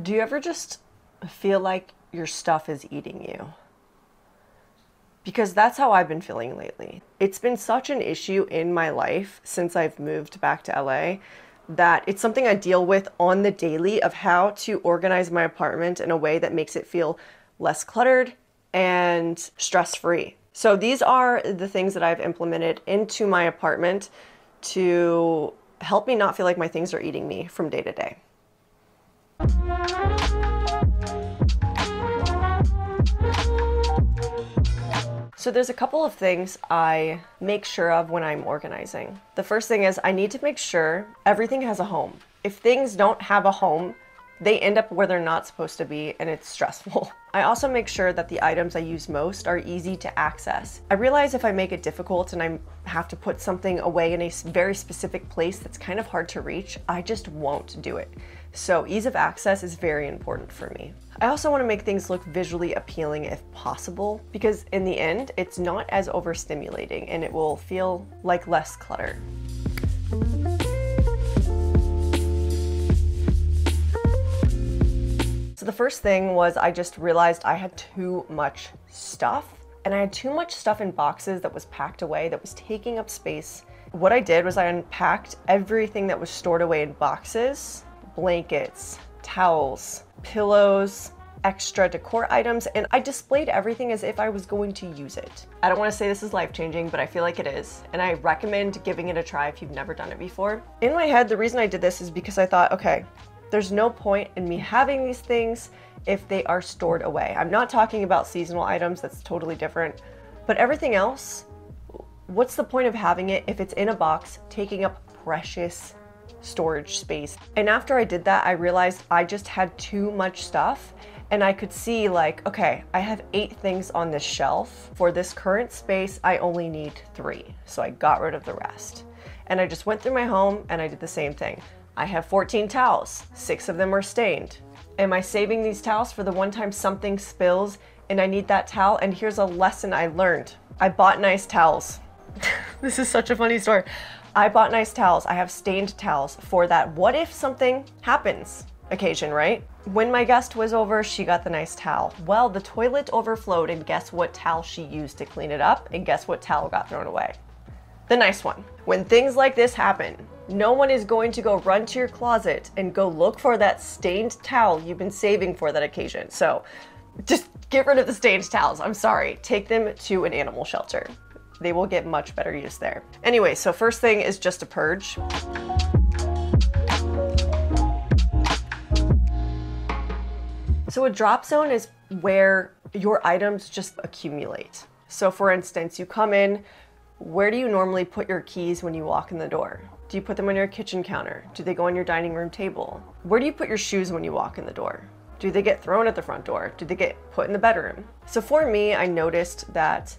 Do you ever just feel like your stuff is eating you? Because that's how I've been feeling lately. It's been such an issue in my life since I've moved back to LA that it's something I deal with on the daily of how to organize my apartment in a way that makes it feel less cluttered and stress free. So, these are the things that I've implemented into my apartment to help me not feel like my things are eating me from day to day. So there's a couple of things I make sure of when I'm organizing. The first thing is I need to make sure everything has a home. If things don't have a home, they end up where they're not supposed to be and it's stressful. I also make sure that the items I use most are easy to access. I realize if I make it difficult and I have to put something away in a very specific place that's kind of hard to reach, I just won't do it. So ease of access is very important for me. I also want to make things look visually appealing if possible, because in the end, it's not as overstimulating and it will feel like less clutter. So the first thing was I just realized I had too much stuff and I had too much stuff in boxes that was packed away that was taking up space. What I did was I unpacked everything that was stored away in boxes blankets, towels, pillows, extra decor items, and I displayed everything as if I was going to use it. I don't want to say this is life changing, but I feel like it is, and I recommend giving it a try if you've never done it before. In my head, the reason I did this is because I thought, okay, there's no point in me having these things if they are stored away. I'm not talking about seasonal items, that's totally different, but everything else, what's the point of having it if it's in a box taking up precious storage space. And after I did that, I realized I just had too much stuff and I could see like, okay, I have eight things on this shelf. For this current space, I only need three. So I got rid of the rest. And I just went through my home and I did the same thing. I have 14 towels, six of them are stained. Am I saving these towels for the one time something spills and I need that towel? And here's a lesson I learned. I bought nice towels. this is such a funny story. I bought nice towels. I have stained towels for that. What if something happens? Occasion, right? When my guest was over, she got the nice towel. Well, the toilet overflowed, and guess what towel she used to clean it up? And guess what towel got thrown away? The nice one. When things like this happen, no one is going to go run to your closet and go look for that stained towel you've been saving for that occasion. So just get rid of the stained towels. I'm sorry. Take them to an animal shelter they will get much better use there. Anyway, so first thing is just a purge. So a drop zone is where your items just accumulate. So for instance, you come in, where do you normally put your keys when you walk in the door? Do you put them on your kitchen counter? Do they go on your dining room table? Where do you put your shoes when you walk in the door? Do they get thrown at the front door? Do they get put in the bedroom? So for me, I noticed that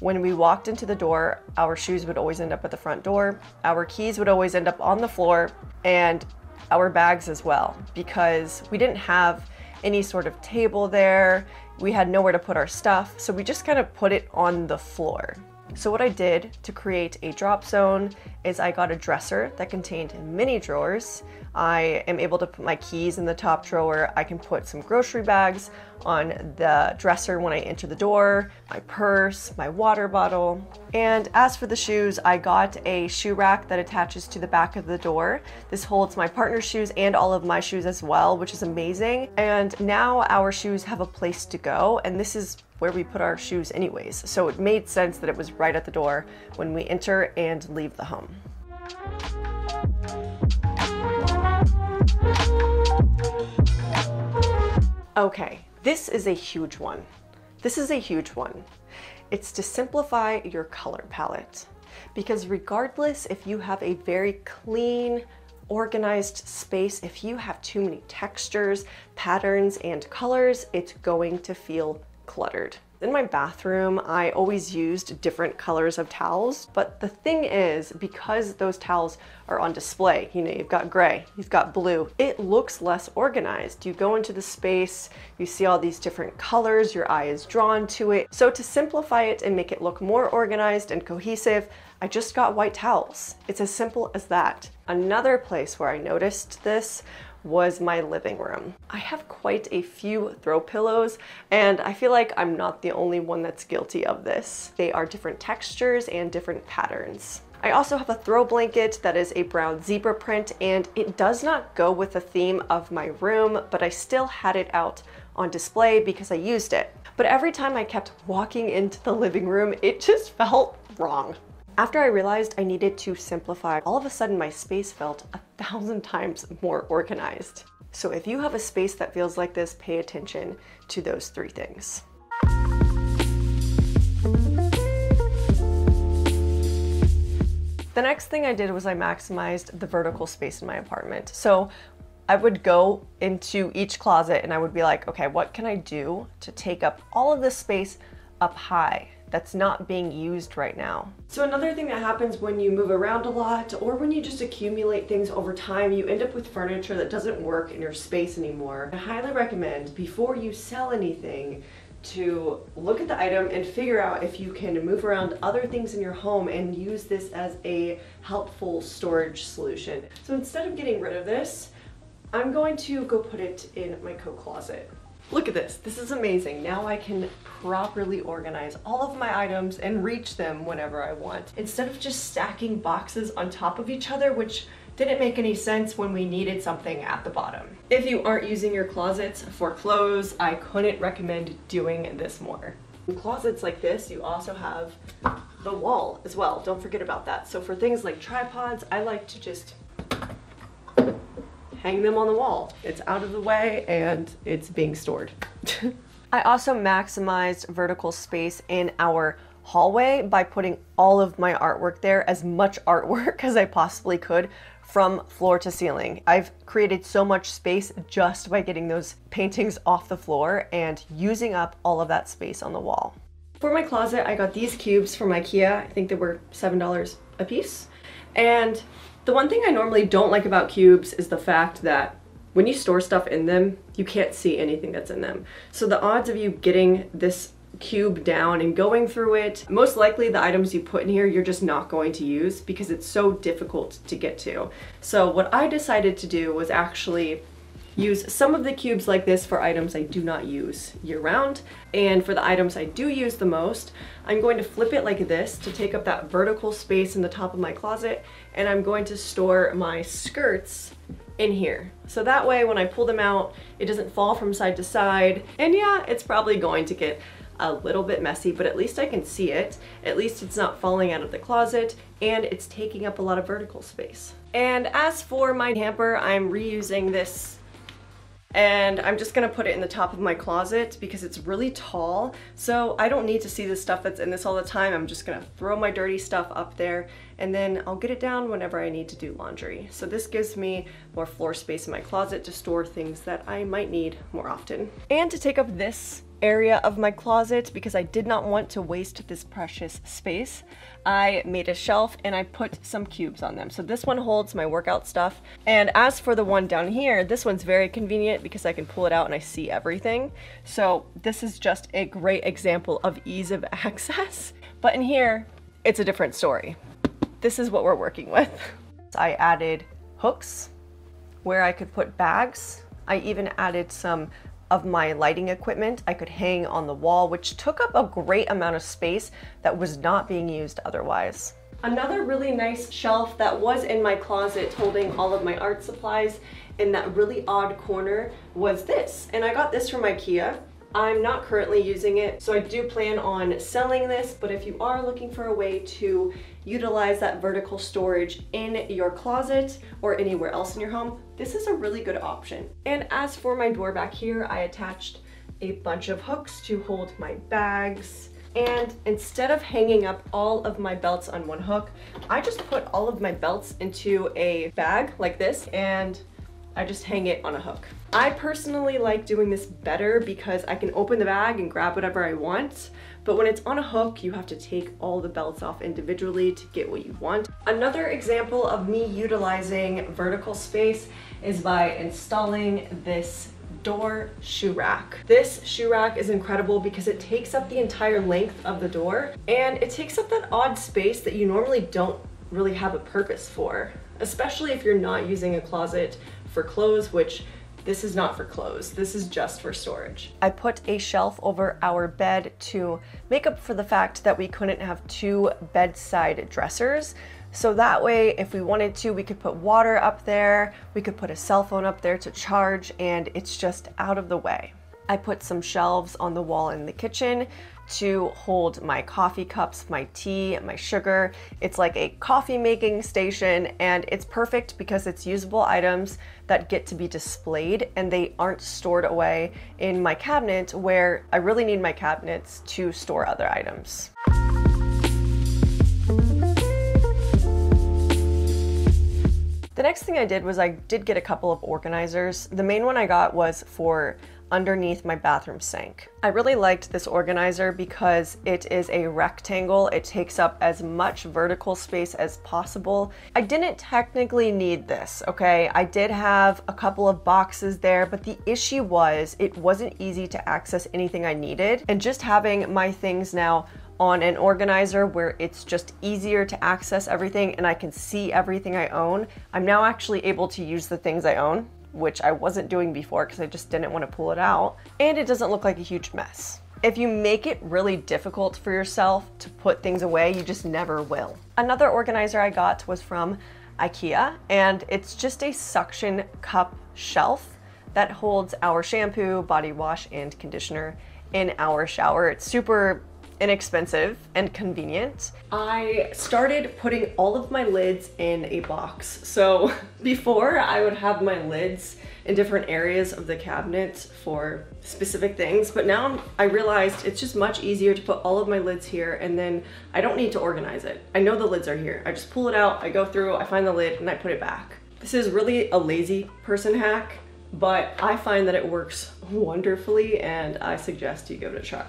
when we walked into the door, our shoes would always end up at the front door, our keys would always end up on the floor, and our bags as well, because we didn't have any sort of table there. We had nowhere to put our stuff, so we just kind of put it on the floor. So what I did to create a drop zone is I got a dresser that contained mini drawers. I am able to put my keys in the top drawer. I can put some grocery bags on the dresser when I enter the door, my purse, my water bottle. And as for the shoes, I got a shoe rack that attaches to the back of the door. This holds my partner's shoes and all of my shoes as well, which is amazing. And now our shoes have a place to go, and this is where we put our shoes anyways. So it made sense that it was right at the door when we enter and leave the home. Okay, this is a huge one. This is a huge one. It's to simplify your color palette. Because regardless if you have a very clean, organized space, if you have too many textures, patterns, and colors, it's going to feel cluttered. In my bathroom, I always used different colors of towels, but the thing is, because those towels are on display, you know, you've got gray, you've got blue, it looks less organized. You go into the space, you see all these different colors, your eye is drawn to it. So to simplify it and make it look more organized and cohesive, I just got white towels. It's as simple as that. Another place where I noticed this was my living room. I have quite a few throw pillows and I feel like I'm not the only one that's guilty of this. They are different textures and different patterns. I also have a throw blanket that is a brown zebra print and it does not go with the theme of my room, but I still had it out on display because I used it. But every time I kept walking into the living room, it just felt wrong. After I realized I needed to simplify, all of a sudden my space felt a thousand times more organized. So if you have a space that feels like this, pay attention to those three things. The next thing I did was I maximized the vertical space in my apartment. So I would go into each closet and I would be like, okay, what can I do to take up all of this space up high that's not being used right now. So another thing that happens when you move around a lot or when you just accumulate things over time, you end up with furniture that doesn't work in your space anymore. I highly recommend before you sell anything to look at the item and figure out if you can move around other things in your home and use this as a helpful storage solution. So instead of getting rid of this, I'm going to go put it in my coat closet. Look at this, this is amazing. Now I can properly organize all of my items and reach them whenever I want. Instead of just stacking boxes on top of each other, which didn't make any sense when we needed something at the bottom. If you aren't using your closets for clothes, I couldn't recommend doing this more. In closets like this, you also have the wall as well. Don't forget about that. So for things like tripods, I like to just hang them on the wall. It's out of the way and it's being stored. I also maximized vertical space in our hallway by putting all of my artwork there, as much artwork as I possibly could from floor to ceiling. I've created so much space just by getting those paintings off the floor and using up all of that space on the wall. For my closet, I got these cubes from Ikea. I think they were $7 a piece. And the one thing I normally don't like about cubes is the fact that when you store stuff in them, you can't see anything that's in them. So the odds of you getting this cube down and going through it. Most likely the items you put in here you're just not going to use because it's so difficult to get to. So what I decided to do was actually use some of the cubes like this for items I do not use year round. And for the items I do use the most, I'm going to flip it like this to take up that vertical space in the top of my closet. And I'm going to store my skirts in here. So that way when I pull them out, it doesn't fall from side to side. And yeah, it's probably going to get a little bit messy, but at least I can see it. At least it's not falling out of the closet and it's taking up a lot of vertical space. And as for my hamper, I'm reusing this and I'm just gonna put it in the top of my closet because it's really tall. So I don't need to see the stuff that's in this all the time. I'm just gonna throw my dirty stuff up there and then I'll get it down whenever I need to do laundry so this gives me more floor space in my closet to store things that I might need more often and to take up this area of my closet because I did not want to waste this precious space. I made a shelf and I put some cubes on them. So this one holds my workout stuff. And as for the one down here, this one's very convenient because I can pull it out and I see everything. So this is just a great example of ease of access. But in here, it's a different story. This is what we're working with. I added hooks where I could put bags. I even added some of my lighting equipment I could hang on the wall, which took up a great amount of space that was not being used otherwise. Another really nice shelf that was in my closet holding all of my art supplies in that really odd corner was this. And I got this from Ikea. I'm not currently using it, so I do plan on selling this, but if you are looking for a way to utilize that vertical storage in your closet or anywhere else in your home, this is a really good option. And as for my door back here, I attached a bunch of hooks to hold my bags, and instead of hanging up all of my belts on one hook, I just put all of my belts into a bag like this and I just hang it on a hook. I personally like doing this better because I can open the bag and grab whatever I want, but when it's on a hook, you have to take all the belts off individually to get what you want. Another example of me utilizing vertical space is by installing this door shoe rack. This shoe rack is incredible because it takes up the entire length of the door and it takes up that odd space that you normally don't really have a purpose for. Especially if you're not using a closet for clothes, which this is not for clothes, this is just for storage. I put a shelf over our bed to make up for the fact that we couldn't have two bedside dressers. So that way, if we wanted to, we could put water up there, we could put a cell phone up there to charge, and it's just out of the way. I put some shelves on the wall in the kitchen to hold my coffee cups, my tea, my sugar. It's like a coffee making station and it's perfect because it's usable items that get to be displayed and they aren't stored away in my cabinet where I really need my cabinets to store other items. The next thing I did was I did get a couple of organizers. The main one I got was for underneath my bathroom sink. I really liked this organizer because it is a rectangle. It takes up as much vertical space as possible. I didn't technically need this, okay? I did have a couple of boxes there, but the issue was it wasn't easy to access anything I needed. And just having my things now on an organizer where it's just easier to access everything and I can see everything I own, I'm now actually able to use the things I own which I wasn't doing before because I just didn't want to pull it out, and it doesn't look like a huge mess. If you make it really difficult for yourself to put things away, you just never will. Another organizer I got was from IKEA, and it's just a suction cup shelf that holds our shampoo, body wash, and conditioner in our shower. It's super inexpensive and convenient. I started putting all of my lids in a box. So before I would have my lids in different areas of the cabinet for specific things, but now I realized it's just much easier to put all of my lids here and then I don't need to organize it. I know the lids are here. I just pull it out, I go through, I find the lid and I put it back. This is really a lazy person hack, but I find that it works wonderfully and I suggest you give it a try.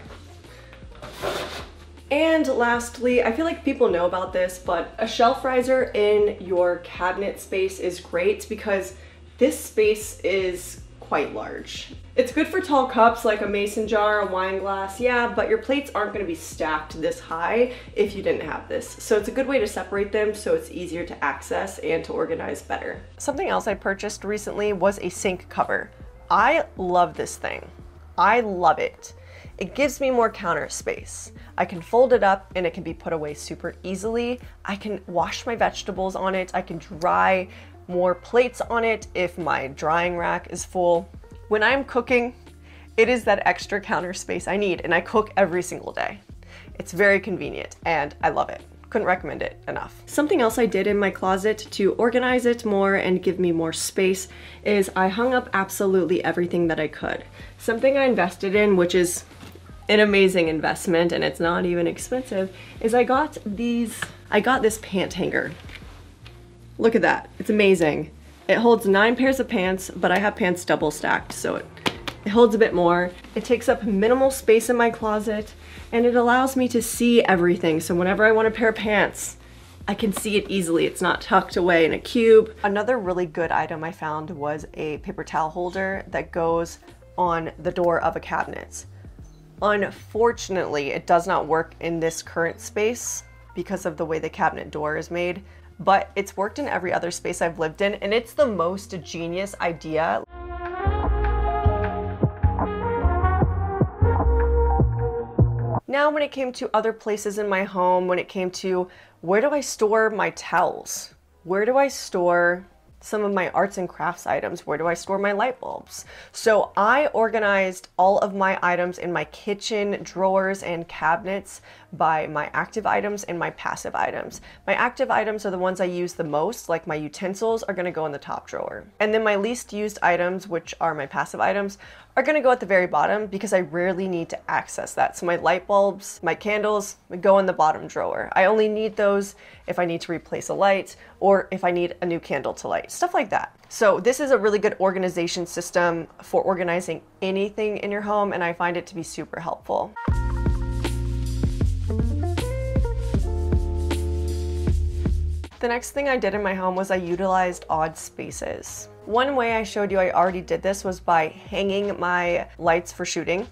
And lastly, I feel like people know about this, but a shelf riser in your cabinet space is great because this space is quite large. It's good for tall cups like a mason jar, a wine glass, yeah, but your plates aren't gonna be stacked this high if you didn't have this. So it's a good way to separate them so it's easier to access and to organize better. Something else I purchased recently was a sink cover. I love this thing. I love it. It gives me more counter space. I can fold it up and it can be put away super easily. I can wash my vegetables on it. I can dry more plates on it if my drying rack is full. When I'm cooking, it is that extra counter space I need and I cook every single day. It's very convenient and I love it. Couldn't recommend it enough. Something else I did in my closet to organize it more and give me more space is I hung up absolutely everything that I could. Something I invested in, which is an amazing investment and it's not even expensive is I got these, I got this pant hanger. Look at that, it's amazing. It holds nine pairs of pants, but I have pants double stacked, so it, it holds a bit more. It takes up minimal space in my closet and it allows me to see everything. So whenever I want a pair of pants, I can see it easily. It's not tucked away in a cube. Another really good item I found was a paper towel holder that goes on the door of a cabinet. Unfortunately, it does not work in this current space because of the way the cabinet door is made, but it's worked in every other space I've lived in, and it's the most genius idea. Now, when it came to other places in my home, when it came to where do I store my towels? Where do I store some of my arts and crafts items? Where do I store my light bulbs? So I organized all of my items in my kitchen drawers and cabinets by my active items and my passive items. My active items are the ones I use the most, like my utensils are gonna go in the top drawer. And then my least used items, which are my passive items, are gonna go at the very bottom because I rarely need to access that. So my light bulbs, my candles go in the bottom drawer. I only need those if I need to replace a light or if I need a new candle to light, stuff like that. So this is a really good organization system for organizing anything in your home and I find it to be super helpful. The next thing I did in my home was I utilized odd spaces. One way I showed you I already did this was by hanging my lights for shooting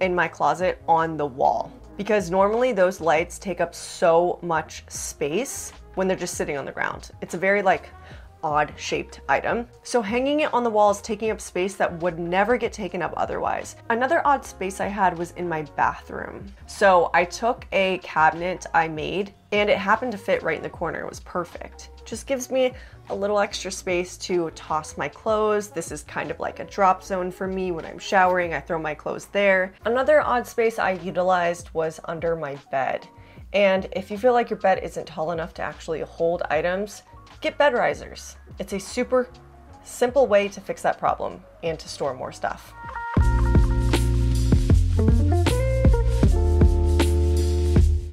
in my closet on the wall. Because normally those lights take up so much space when they're just sitting on the ground. It's a very like odd shaped item. So hanging it on the wall is taking up space that would never get taken up otherwise. Another odd space I had was in my bathroom. So I took a cabinet I made and it happened to fit right in the corner. It was perfect. Just gives me a little extra space to toss my clothes. This is kind of like a drop zone for me when I'm showering. I throw my clothes there. Another odd space I utilized was under my bed. And if you feel like your bed isn't tall enough to actually hold items, get bed risers. It's a super simple way to fix that problem and to store more stuff.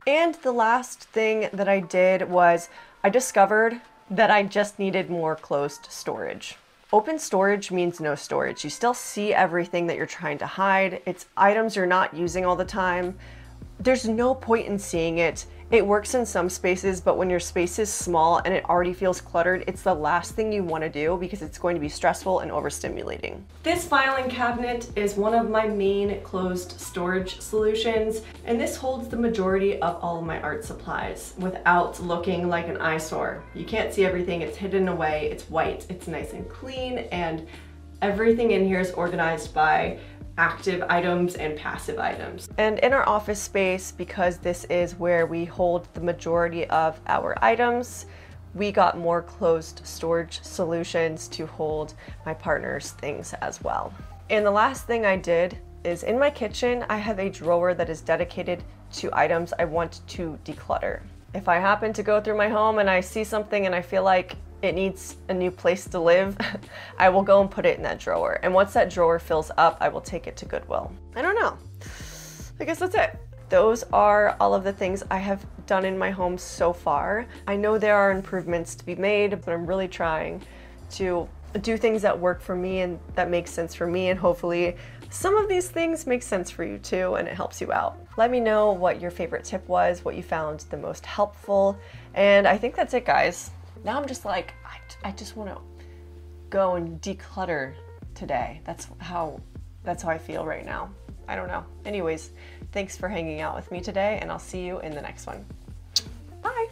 And the last thing that I did was I discovered that I just needed more closed storage. Open storage means no storage. You still see everything that you're trying to hide. It's items you're not using all the time. There's no point in seeing it it works in some spaces, but when your space is small and it already feels cluttered, it's the last thing you want to do because it's going to be stressful and overstimulating. This filing cabinet is one of my main closed storage solutions, and this holds the majority of all of my art supplies without looking like an eyesore. You can't see everything, it's hidden away, it's white, it's nice and clean, and everything in here is organized by active items and passive items. And in our office space, because this is where we hold the majority of our items, we got more closed storage solutions to hold my partner's things as well. And the last thing I did is in my kitchen, I have a drawer that is dedicated to items I want to declutter. If I happen to go through my home and I see something and I feel like it needs a new place to live, I will go and put it in that drawer. And once that drawer fills up, I will take it to Goodwill. I don't know. I guess that's it. Those are all of the things I have done in my home so far. I know there are improvements to be made, but I'm really trying to do things that work for me and that make sense for me and hopefully some of these things make sense for you too and it helps you out. Let me know what your favorite tip was, what you found the most helpful, and I think that's it guys. Now I'm just like, I, I just want to go and declutter today. That's how that's how I feel right now. I don't know. Anyways, thanks for hanging out with me today and I'll see you in the next one. Bye.